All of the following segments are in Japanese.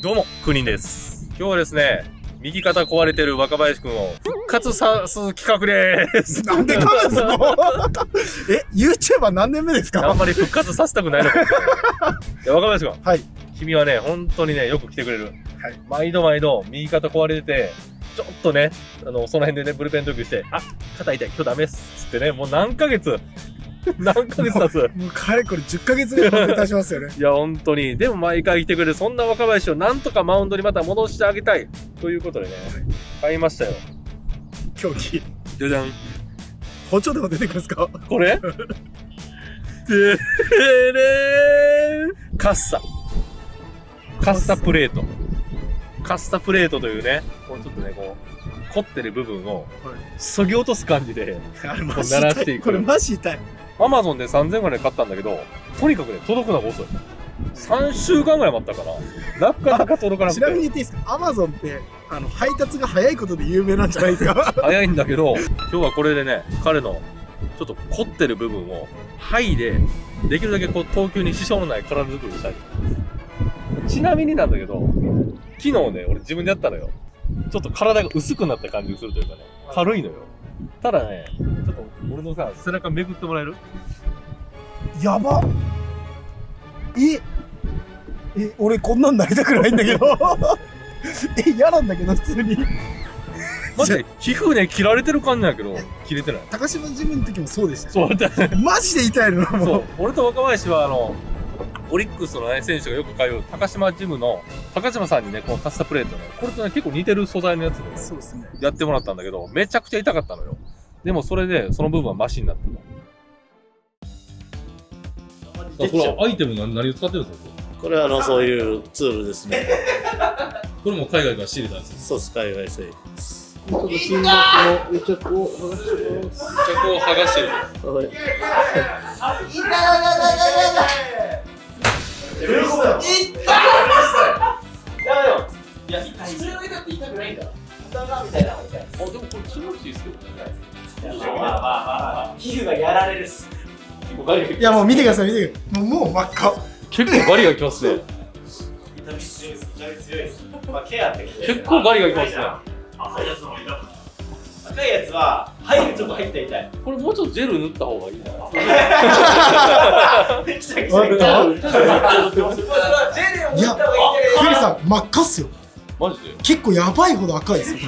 どうも、クニンです。今日はですね、右肩壊れてる若林くんを復活さす企画です。なんでかんですか え、YouTuber 何年目ですか？あんまり復活させたくないのか いや若林くん、はい。君はね、本当にね、よく来てくれる。はい。毎度毎度、右肩壊れてて、ちょっとね、あの、その辺でね、ブルペン投球して、あ、肩痛い、今日ダメっす。つってね、もう何ヶ月、何ヶ月経つ？もうかれこれ10ヶ月ぐらい経ちますよね。いや、本当に。でも毎回来てくれる、そんな若林をなんとかマウンドにまた戻してあげたい。ということでね、買いましたよ。競技。じゃじゃん。包丁でも出てくるんですか？これ？でれーカッサ。カッサプレート。カッサプレートというね、こうちょっとね、こう、凝ってる部分を、そぎ落とす感じで、あれマこう鳴らしていくこれマジ痛い。アマゾンで3000円ぐらいで買ったんだけど、とにかくね、届くのが遅い。3週間ぐらい待ったから、なかなか届かなくちなみにて。言っていいですか ?Amazon って、あの、配達が早いことで有名なんじゃないですか？早いんだけど、今日はこれでね、彼のちょっと凝ってる部分を、はいで、できるだけこう、投球に支障のない体作りをしたい。ちなみになんだけど、昨日ね、俺自分でやったのよ。ちょっと体が薄くなった感じがするというかね、軽いのよ。ただね、ちょっと俺のさ、背中めくってもらえる？やばえ？え、俺こんなんなりたくないんだけど。え、嫌なんだけど、普通に。マジで、皮膚ね、切られてる感じなんやけど、切れてない。高島ジムの時もそうでした。そう、マジで痛いの、も。そうう、俺と若林は、あの、オリックスのね、選手がよく通う高島ジムの、高島さんにね、このカスタプレートね、これとね、結構似てる素材のやつで、ね、そうですね。やってもらったんだけど、めちゃくちゃ痛かったのよ。でもそれで、その部分はマシになったの。これアイテム何何を使ってるんですか？これはあのそういうツールですね。これも海外から仕入れたんですよ。そうです、海外製品です。着を剥がしてる。はいあ、いや、もう見てください、見てください。もう、もう真っ赤。結構ガリがきますね。痛み強いです。痛み強いです。まあ、ケアって結構ガリがきますね。赤いやつもいた赤いやつは入るとこ入ったら痛い。これもうちょっとジェル塗った方がいいな。ジェルを塗った方がいいんじゃクないリさん、真っ赤っすよ。マジで結構やばいほど赤いですよ。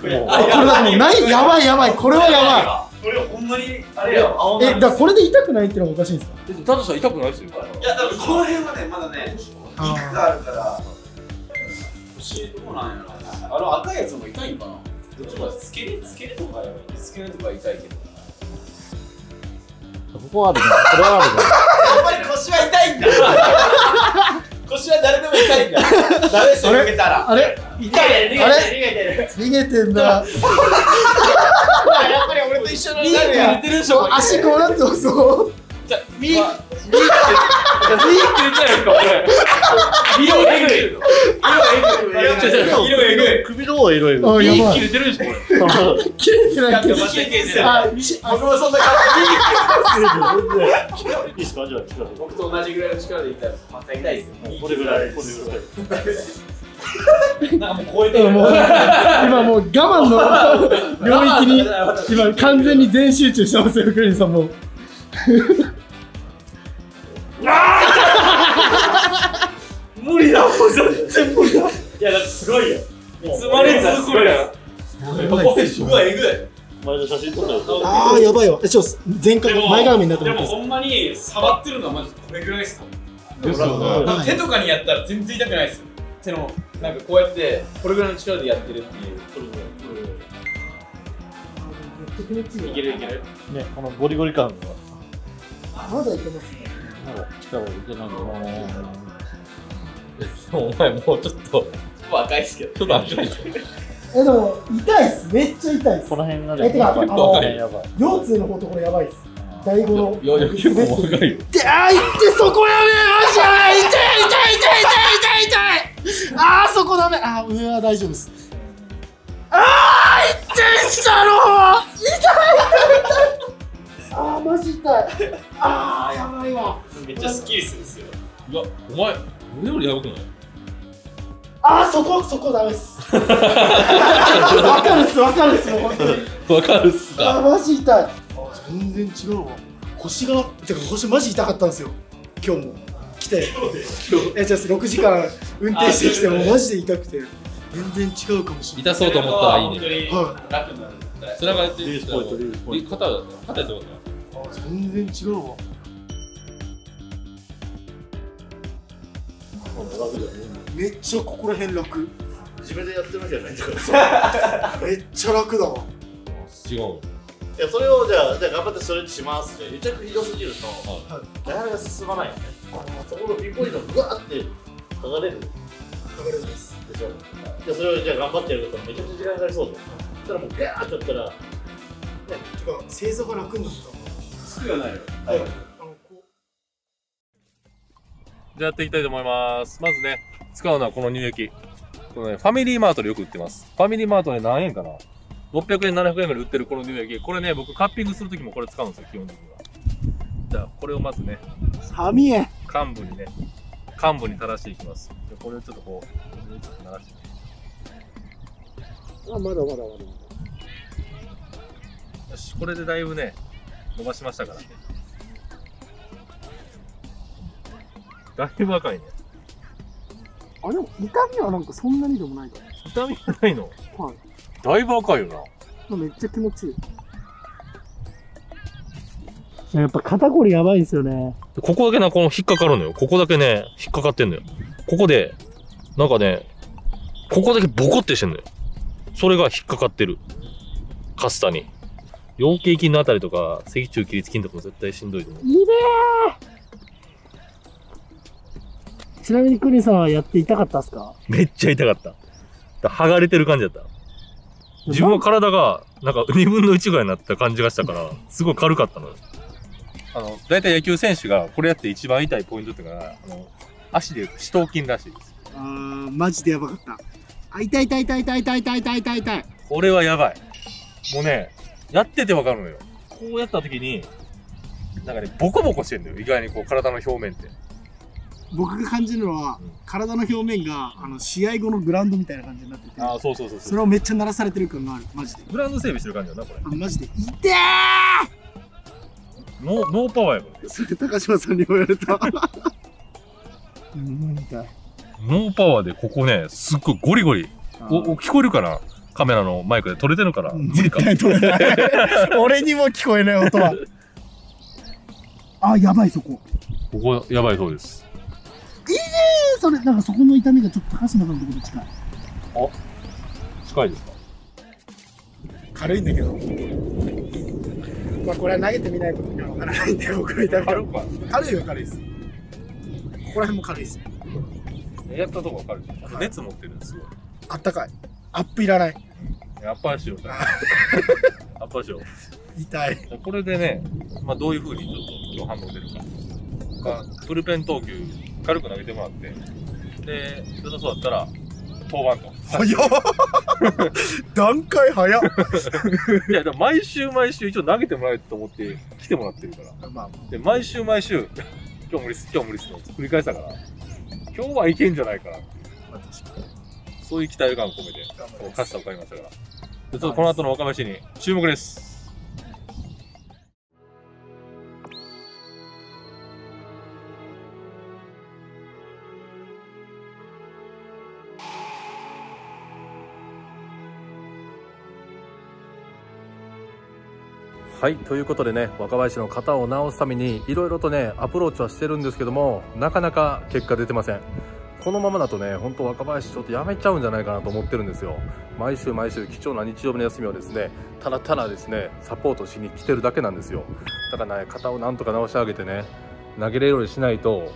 これこれだもうない、やばいやばい、これはやこれほんまにあれよ、青。え、だからこれで痛くないってのがおかしいんですか？だとしたら痛くないですよ。いや、多分この辺はね、まだね、肉があるから。どうなんやろあの赤いやつも痛いんかな？どっちかつけ根つけ根とかやつけ根とか痛いけど。ここはあるね。これはあるね。やっぱり腰は痛いんだ。腰は誰でも痛いんだ。ダメですよ、あれ受けたら。あれ？痛い、逃げてる、逃げてる。逃げてんだ。やっぱ一緒のなるやん。てるでしょ足こうなってますよ。じゃ、ミー、ミーって、ミーって言ってないですか、これ。色えぐい。色えぐい。色えぐい。首の方が色々。あ、やばい。切れてるでしょ、これ。切れてないけど。待ってあ、ちあ僕もそんな感いいですか？じゃあ、力でじ。僕と同じぐらいの力で痛いです。また痛いですよ。これぐらい、これぐらい。なんかもう超えてる。もう今もう我慢の領域に 今完全に全集中してますよ、クリさんも。無理だ、もう全然無理だ。いや、だってすごいよ。いつまり続くみたいな。うわ、えぐい。前の写真撮ったよ。ああ、やばいわ。えちょ前回前かがみになってでもほんまに触ってるのはマジこれぐらいですか手とかにやったら全然痛くないですよ手のなんかこうやってこれぐらいの力でやってるっていういけるいけるね、このゴリゴリ感が。まだいけますね。もう力を入れないの。お前もうちょっと、若いっすけどちょっと赤い。え、でも痛いっす。めっちゃ痛いっすこ。の辺がえ、てか、あ結構いやばい。腰痛の方ところやばいっす。第五の。いやいや、結構若いよ。で、あー、行ってそこやめマジやばい痛い痛い痛い痛い痛い痛いあー、そこダメ。あー、上は大丈夫です。あー、痛い下の方痛い痛い痛い。あー、マジ痛い。あー、やばいわ。かめっちゃスッキリするんですよ。うわお前俺よりやばくない？あーそこそこダメっす。わかるっすわかるっすもう本当に。わかるっすあーマジ痛い。あ全然違うわ。腰がてか腰マジ痛かったんですよ。今日も来て。えじゃあ6時間運転してきてもマジで痛くて。全然違うかもしれない。痛そうと思ったらいいね。は楽になる。背中やってリリースポイントリリースポイン肩だ肩やってことあ全然違うわ。めっちゃここら辺楽。自分でやってるわけじゃないめっちゃ楽だわ。違うの？いやそれをじゃあじゃあ頑張ってストレッチしますって癒着ひどすぎるとはなかなか進まないよねそこのピンポイントがぐわーって剥がれる。で流れです。しょでそれをじゃあ頑張ってやるとめちゃくちゃ時間かかりそうで。そしたらもうガーってやったらてか正座が楽になった。すぐはないよ。はい。じゃあやっていきたいと思います。まずね使うのはこの乳液。このねファミリーマートでよく売ってます。ファミリーマートで何円かな。600円700円ぐらいで売ってるこの乳液。これね僕カッピングするときもこれ使うんですよ基本的には。じゃあこれをまずね。う寒いえ幹部にね幹部に垂らしていきます。でこれをちょっとこうちょっと鳴らしてあまだまだまだ。よしこれでだいぶね伸ばしましたから。だいぶ赤いね。あでも痛みはなんかそんなにでもないか痛みがないの？はい。だいぶ赤いよな。めっちゃ気持ちいいやっぱ肩こりやばいんですよねここだけな、この引っかかるのよ。ここだけね、引っかかってんのよ。ここで、なんかね、ここだけボコってしてんのよ。それが引っかかってる。カスタに。陽茎筋のあたりとか、脊柱起立筋とかも絶対しんどいと思う。いいねーちなみにクリさんはやって痛かったっすか？めっちゃ痛かった。だ剥がれてる感じだった。自分は体が、なんか2分の1ぐらいになった感じがしたから、すごい軽かったのよ。あの、大体野球選手がこれやって一番痛いポイントっていうかあの、足で言うと四頭筋らしいです。あーマジでやばかったあ痛い痛い痛い痛い痛い痛い痛い痛い痛いこれはやばい。もうね、やっててわかるのよ。こうやった時に、なんかね、ボコボコしてんのよ。意外にこう体の表面って。僕が感じるのはうん体の表面があの試合後のグラウンドみたいな感じになっててああ、そうそうそうそう。それをめっちゃ均されてる感があるマジでグラウンド整備してる感じだな、これ。あマジで痛えノー、ノーパワーやから。それ高島さんにも言われたうん痛いノーパワーでここね、すっごいゴリゴリ。お、お聞こえるかなカメラのマイクで撮れてるから。無理か。絶対取れない 俺にも聞こえない音はあやばいそこここ、やばいそうです。えそれなんかそこの痛みがちょっと高島さんのところと近い近いですか？軽いんだけどまあこれは投げてみないことにはわからないんで僕の痛みは。軽くは。軽いは軽いです。ここら辺も軽いです。やったとこわかる。あと熱持ってるんですごい。あったかい。アップいらない。アッパーしよう。アッパーしよう。痛い。これでね、まあ、どういう風にちょっと今日反応出るか。かブルペン投球軽く投げてもらって、で、良さそうだったら、登板と。早っ段階早っいや、毎週毎週一応投げてもらえると思って来てもらってるから。まあで、毎週毎週、今日無理っす、今日無理っすの繰り返したから、今日はいけんじゃないかな。そういう期待感を込めて、勝ちさを買いましたから。でちょっとこの後の若林に注目です。はい、ということでね、若林の肩を治すために、いろいろとね、アプローチはしてるんですけども、なかなか結果出てません。このままだとね、本当若林ちょっとやめちゃうんじゃないかなと思ってるんですよ。毎週毎週貴重な日曜日の休みをですね、ただただですね、サポートしに来てるだけなんですよ。だからね、肩をなんとか治してあげてね、投げれるようにしないと、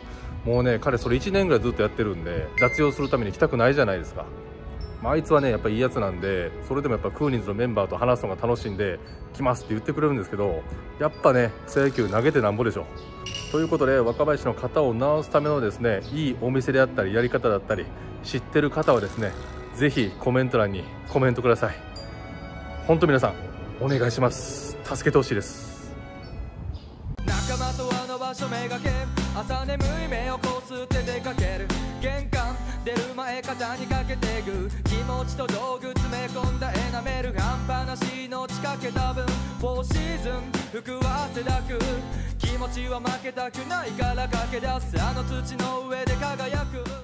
もうね、彼それ1年ぐらいずっとやってるんで、雑用するために来たくないじゃないですか。まあ、あいつはね、やっぱいいやつなんで、それでもやっぱクーニンズのメンバーと話すのが楽しんで、来ますって言ってくれるんですけど、やっぱね、草野球投げてなんぼでしょ。ということで、若林の肩を治すためのですね、いいお店であったり、やり方だったり、知ってる方はですね、ぜひコメント欄にコメントください。本当皆さん、お願いします。助けてほしいです。仲間とあの場所めがけ朝眠い目をこすって出かける玄関出る前肩にかけてぐ気持ちと道具詰め込んだエナメル半端なしの仕掛けた分。フォーシーズン服は汗だく。気持ちは負けたくないから駆け出す。あの土の上で輝く。